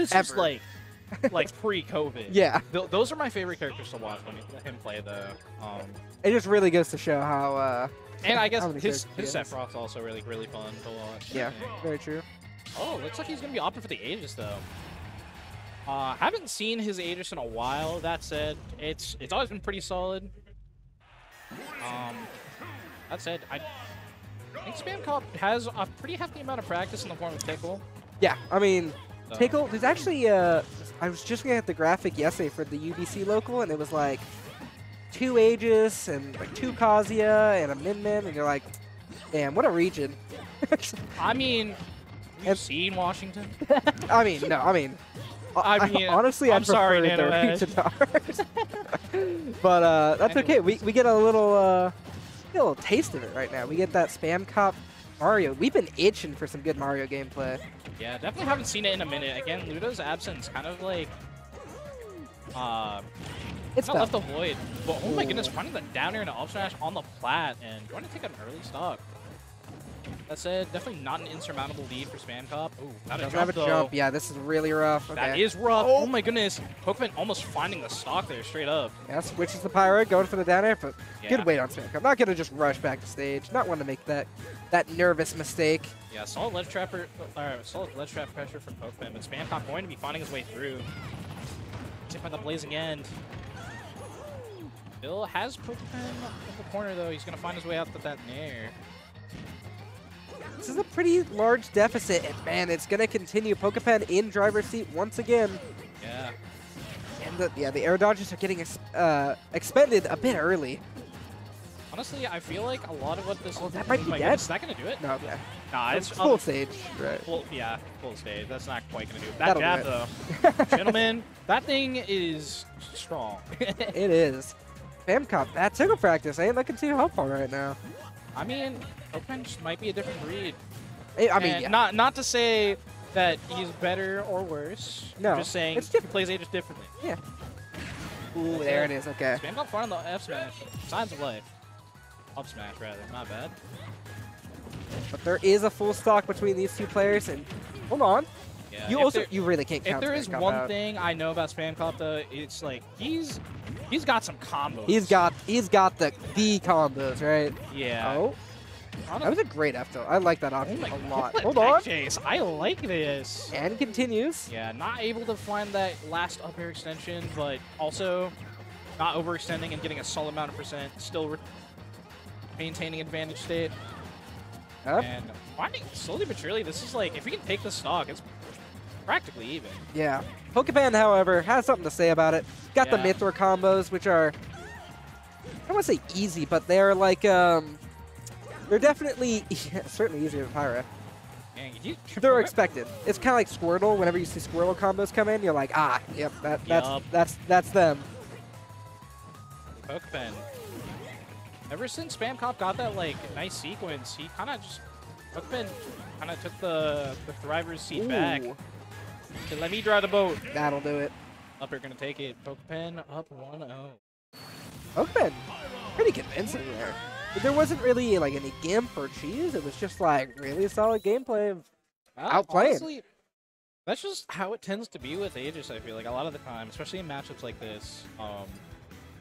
This is like, like pre-COVID. Yeah, Th- those are my favorite characters to watch when let him play though. Um, it just really goes to show how. Uh, and I guess his his he. Sephiroth's also really really fun to watch. Yeah, very true. Oh, looks like he's gonna be opting for the Aegis though. Uh, haven't seen his Aegis in a while. That said, it's it's always been pretty solid. Um, that said, I think Spam Cop has a pretty hefty amount of practice in the form of Tickle. Yeah, I mean, So. Tickle. There's actually. Uh, I was just looking at the graphic yesterday for the UBC local, and it was like two Aegis and like two Kazuya and a Min Min, and you're like, damn, what a region. I mean, you've And- seen Washington. I mean, no, I mean. I mean, honestly, I'm I sorry, the region ours. but uh, that's okay. We, we get a little uh, get a little taste of it right now. We get that spam cop Mario. We've been itching for some good Mario gameplay. Yeah, definitely haven't seen it in a minute. Again, Ludo's absence kind of like uh It's of left a void. But oh my Ooh. goodness, finding the down air and up smash on the plat and going to take an early stock. That said, definitely not an insurmountable lead for Spam Cop. Ooh, not a Doesn't jump have a though. jump. Yeah, this is really rough. That Okay. is rough. Oh. Oh. my goodness. Pokepen almost finding the stock there straight up. Yeah, switches the Pyra, going for the down air, but Yeah. good wait on spam cop. Not gonna just rush back to stage. Not want to make that that nervous mistake. Yeah, solid ledge trapper, uh, solid ledge trap pressure from Pokepen, but Spam Cop going to be finding his way through. Tip on the blazing end. Bill has Pokepen in the corner though. He's gonna find his way out to that nair. This is a pretty large deficit, and man, it's gonna continue. Pokepen in driver's seat once again. Yeah. And the, yeah, the air dodges are getting ex uh, expended a bit early. Honestly, I feel like a lot of what this. Oh, that might be dead. goodness, Is that gonna do it? No, okay. Nah, it's full um, stage, right? full. Yeah, full stage. That's not quite gonna do it. That That'll jab do though, gentlemen, that thing is strong. It is. Spam Cop, that tickle practice ain't looking too helpful right now. I mean, Pokepen just might be a different breed. I mean, yeah. not not to say that he's better or worse. No, I'm just saying it's he plays Aegis differently. Yeah. Ooh, there uh, it is. Okay. Spam got far on the F smash. Signs of life. Up smash rather. Not bad. But there is a full stock between these two players, and hold on. Yeah. You also there, you really can't Count if there is one out. thing I know about Spam Cop though, it's like he's he's got some combos. he's got he's got the the combos, right? yeah. Oh, On that was a great F tilt. I like that oh option my a lot. what Hold on, Chase. I like this. and continues. Yeah, not able to find that last up air extension, but also not overextending and getting a solid amount of percent. Still maintaining advantage state. Up. And finding slowly but surely, this is like, if we can take the stock, it's practically even. Yeah. Pokepen, however, has something to say about it. Got the Yeah. Mythra combos, which are I don't want to say easy, but they're like um, they're definitely certainly easier than Pyra. They're expected. It's kind of like Squirtle. Whenever you see Squirtle combos come in, you're like, ah, yep, that, that's Yup. that's that's them. Pokepen. Ever since Spam Cop got that like nice sequence, he kind of just Pokepen kind of took the the Thriver's seat back. Ooh, let me drive the boat. that'll do it. Up, you're gonna take it. Pokepen up oh. 1-0. Pokepen, pretty convincing there. But there wasn't really like any gimp or cheese. It was just like really solid gameplay. Of, Uh, Outplayed. honestly, that's just how it tends to be with Aegis. I feel like a lot of the time, especially in matchups like this. Um,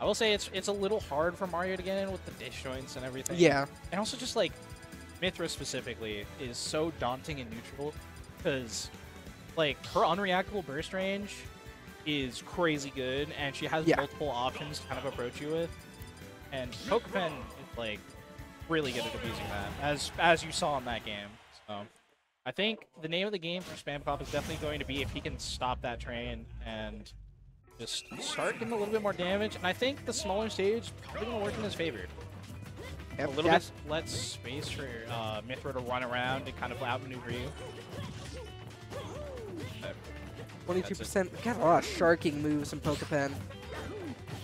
I will say it's it's a little hard for Mario to get in with the disjoints and everything. yeah, and also just like Mythra specifically is so daunting and neutral because like her unreactable burst range is crazy good, and she has Yeah. multiple options to kind of approach you with. And Pokepen is like really good at abusing that, as as you saw in that game. So I think the name of the game for Spam Cop is definitely going to be if he can stop that train and just start getting a little bit more damage. And I think the smaller stage is probably going to work in his favor a little bit less space for uh, Mythra to run around and kind of outmaneuver you. Twenty-two percent. Got a lot of sharking moves in Pokepen.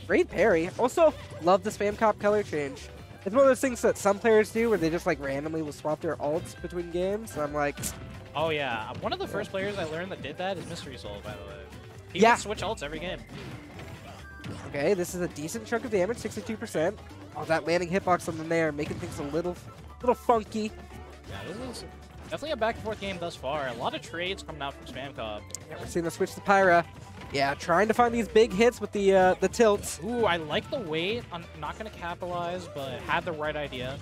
Great parry. Also, love the spam cop color change. It's one of those things that some players do where they just like randomly will swap their alts between games. And I'm like, oh yeah, one of the first players I learned that did that is Mystery Soul, by the way. He Yeah. switch alts every game. okay, this is a decent chunk of damage, 62%. Oh, that landing hitbox on the nair, making things a little, little funky. Yeah, this is Definitely a back and forth game thus far. A lot of trades coming out from Spam Cop. Yeah, we're seeing the switch to Pyra. Yeah, trying to find these big hits with the uh, the tilts. Ooh, I like the weight. I'm not going to capitalize, but had the right idea.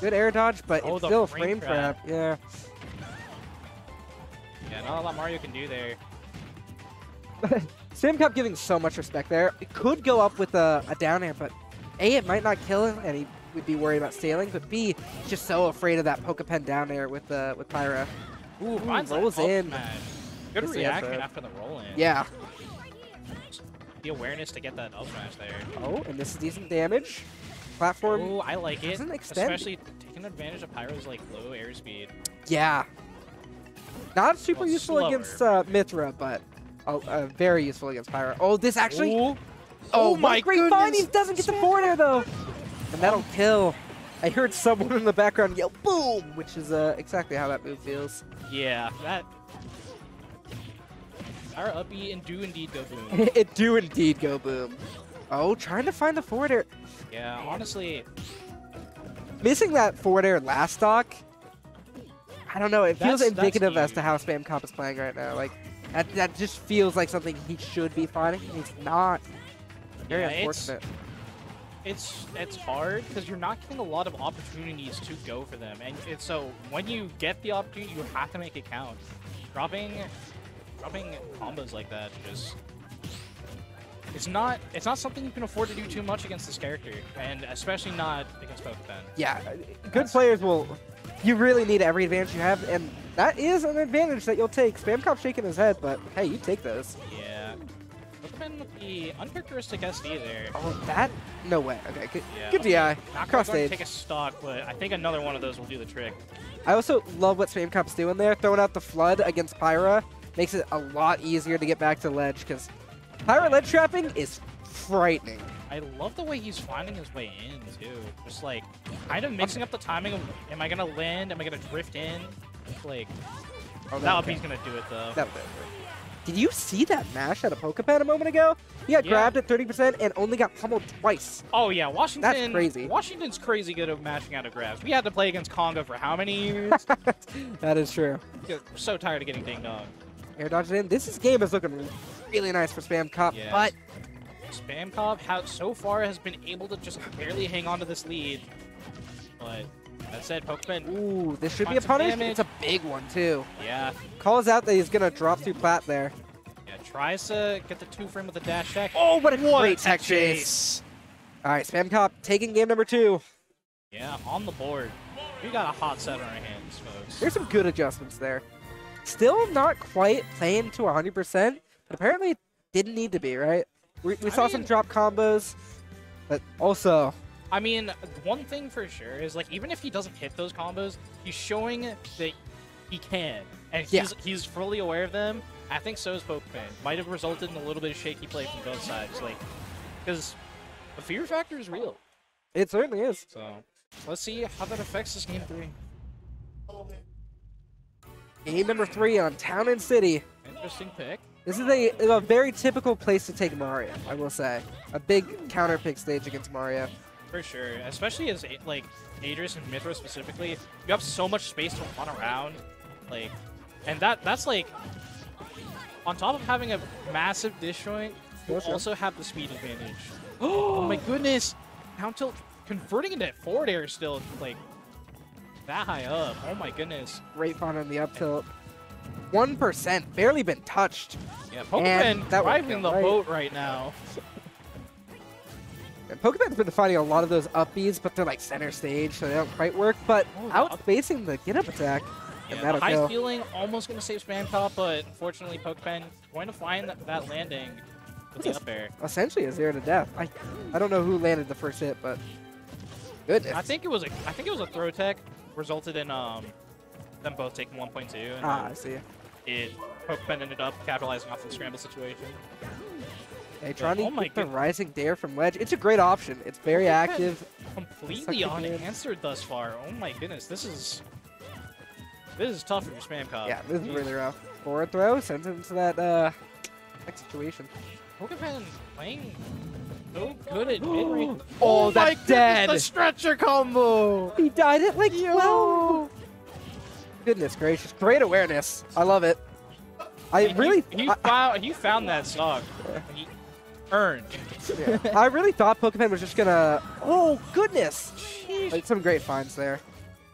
Good air dodge, but Oh, it's still a frame frame trap. Yeah. Yeah, not a lot Mario can do there. Spam Cop giving so much respect there. It could go up with a, a down air, but A, it might not kill him, and he would be worried about stealing, but B, he's just so afraid of that Pokepen down air with uh, with Pyra. Ooh, that rolls in. smash. Good the reaction after the roll in. Yeah. The awareness to get that up smash there. Oh, and this is decent damage. Platform. Oh, I like it. Especially taking advantage of Pyra's like low airspeed. Yeah. Not super Well, useful slower. against uh, Mythra, but uh, uh, very useful against Pyro. Oh, this actually. Ooh. Oh, Oh my great find! He doesn't get the forward air though, and that'll kill. I heard someone in the background yell "boom," which is uh, exactly how that move feels. Yeah, that. Our up B and do indeed go boom. it do indeed go boom. Oh, trying to find the forward air. yeah, honestly, Missing that forward air last stock. I don't know. It feels That's- that's indicative as to how Spam Cop is playing right now. Like that, that just feels like something he should be finding. and He's not. Very Yeah, it's- unfortunate. it's it's hard because you're not getting a lot of opportunities to go for them, and it's so when you get the opportunity, you have to make it count. Dropping, dropping combos like that just. It's not. It's not something you can afford to do too much against this character, and especially not against Pokepen. Yeah, good players will. You really need every advantage you have, and that is an advantage that you'll take. Spam Cop shaking his head, but hey, you take those. Yeah. Pokepen with the uncharacteristic SD there. Oh, that? No way. Okay, good, Yeah, good. DI. Not Cross going to stage. take a stock, but I think another one of those will do the trick. I also love what Spam Cop's doing there. Throwing out the FLUDD against Pyra makes it a lot easier to get back to ledge, because Pyra ledge trapping is frightening. I love the way he's finding his way in too. Just like kind of mixing up the timing of am I gonna land? Am I gonna drift in? Like Oh, that okay. Uppy's gonna do it though. That was it. Did you see that mash at a Pokepen a moment ago? He got Yeah. grabbed at 30% and only got pummeled twice. Oh yeah, Washington. That's crazy. Washington's crazy good at mashing out of grabs. We had to play against Conga for how many years? that is true. We're so tired of getting ding dong. Air dodge in. This is, game is looking really nice for Spam Cop, Yes. but Spam Cop has so far has been able to just barely hang on to this lead. But that said, Pokepen, ooh, this should be a Tons punish. damage. It's a big one too. yeah, Calls out that he's gonna drop through plat there. yeah, tries to get the two frame with the dash tech. Oh, what a What great tech chase! All right, Spam Cop taking game number two. Yeah, on the board. We got a hot set on our hands, folks. There's some good adjustments there. Still not quite playing to 100%, but apparently didn't need to be, right? We, we saw some drop combos, but also I mean, one thing for sure is like even if he doesn't hit those combos, he's showing that he can, and he's Yeah. he's fully aware of them. I think so is Pokepen. Might have resulted in a little bit of shaky play from both sides, like because the fear factor is real. it certainly is. So let's see how that affects this game three. Game number three on Town and City. Interesting pick. This is a, a very typical place to take Mario, I will say. A big counter pick stage against Mario. For sure, especially as like Adris and Mythra specifically, you have so much space to run around, like, and that that's like on top of having a massive disjoint, you also have the speed advantage. oh my goodness! Down tilt converting into forward air still like that high up. Oh my goodness! Great fun on the up tilt. 1%, barely been touched. Yeah, And Pokepen driving the right. boat right now. And Pokepen's been finding a lot of those up Bs, but they're like center stage, so they don't quite work. But Oh, the out up- the get up attack, Yeah, the that'll high feeling almost gonna save Spam Cop, but unfortunately Pokepen going to find that, that landing with the up air. Essentially a zero to death. I I don't know who landed the first hit, but goodness. I think it was a I think it was a throw tech resulted in um them both taking 1.2 and ah, I see. it Pokepen ended up capitalizing off the scramble situation. Hey, trying to oh get the rising dare from ledge. It's a great option. It's very Pokemon active. Completely unanswered thus far. Oh my goodness, this is this is tough for your spam cop. Yeah, this is really rough. Forward throw sends him to that uh next situation. Pokepen playing so good at mid range. Oh, oh my that's dead. goodness, the stretcher combo. He died at like 12. Goodness gracious. Great awareness. I love it. I And really, He, he I, found, he found that stock. He earned. I really thought Pokepen was just gonna. Oh goodness! Sheesh. Like, some great finds there.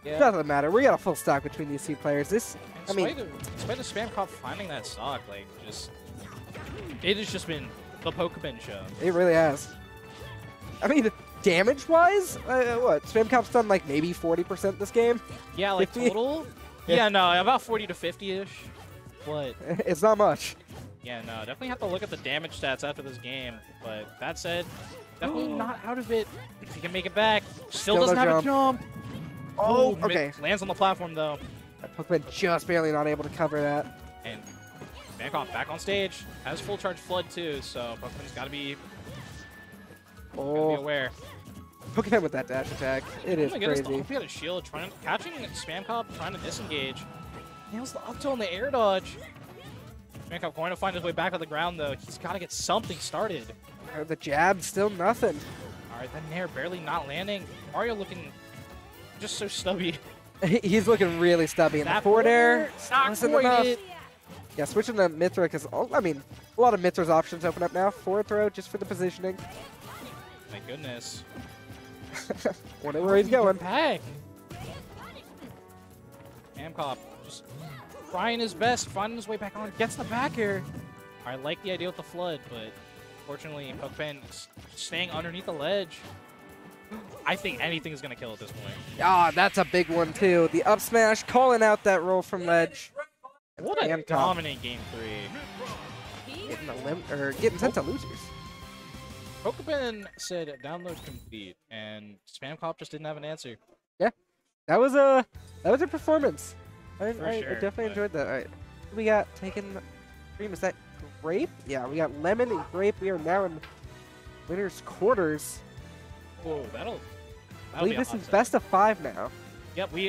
Yeah. Doesn't matter. We got a full stock between these two players. This, I mean, Despite, the, despite the spam cop finding that stock, like, just. It has just been the Pokepen show. it really has. I mean, damage-wise, uh, what? Spam Cop's done like maybe 40% this game. Yeah, like 50? total? Yeah. Yeah, no, about 40 to 50 ish. But, It's not much. yeah, no, definitely have to look at the damage stats after this game. But that said, definitely not out of it. If he can make it back, still, Still doesn't have jump. a jump. Oh, mi- okay. Lands on the platform, though. Pokepen just barely not able to cover that. And Bangkok back on stage. Has full charge FLUDD, too, so Pokepen's got to be, gotta be Oh, aware. Pokepen with that dash attack. It oh is oh goodness, the crazy. up a shield, trying to, catching Spam Cop, trying to disengage. Nails the up tilt and the air dodge. Spam Cop going to find his way back on the ground though. He's got to get something started. The jab, still nothing. All right, then Nair barely not landing. Mario looking just so stubby. He's looking really stubby. The That forward air not quite enough. it. Yeah, switching to Mythra because I mean, a lot of Mythra's options open up now. Forward throw just for the positioning. My goodness. Wonder where he's going. Back. Spam Cop just trying his best, finding his way back on. Gets the back air. I like the idea with the FLUDD, but fortunately, Pokepen is staying underneath the ledge. I think anything is gonna kill at this point. Ah, that's a big one too. The up smash, calling out that roll from ledge. What a dominant game three. Getting the lim or getting sent to losers. Pokepen said download complete, and Spam Cop just didn't have an answer. Yeah, that was a that was a performance. I, I, I definitely but- enjoyed that. All right, we got taken. Cream is that grape? Yeah, we got lemon and grape. We are now in winners quarters. Whoa, that'll. I that'll be believe a this is set. best of five now. Yep, we